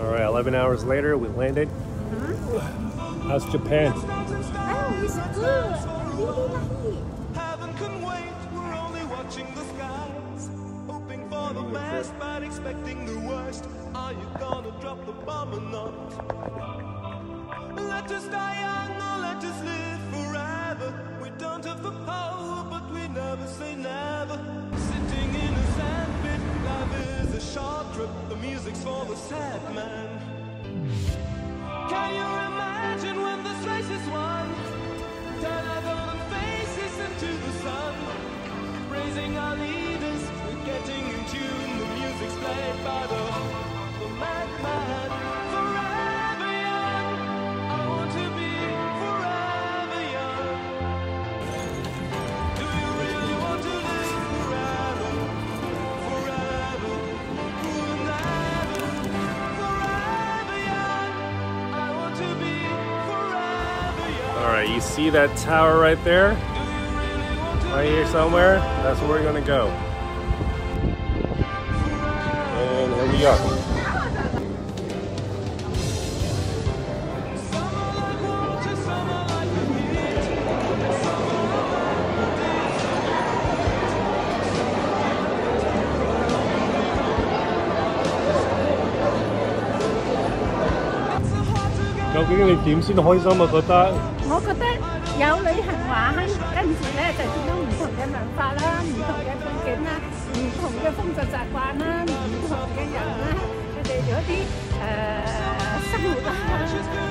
All right, 11 hours later, we landed. Mm-hmm. How's Japan? Oh, it's good. Really like Heaven can wait, we're only watching the skies. Hoping for the best, but expecting the worst. Are you gonna drop the bomb or not? Let us die sad man. Can you imagine when this race is won? Turn our golden faces into the sun. Praising our leaders, we're getting in tune. The music's played by the forever young. All right, you see that tower right there? Right here somewhere? That's where we're gonna go. And here we are.究竟你點先開心啊？覺得？我覺得有旅行玩，跟住咧就見到唔同嘅文化啦、唔同嘅背景啦、唔同嘅風俗習慣啦、唔同嘅人啦，佢哋嗰啲誒生活啦。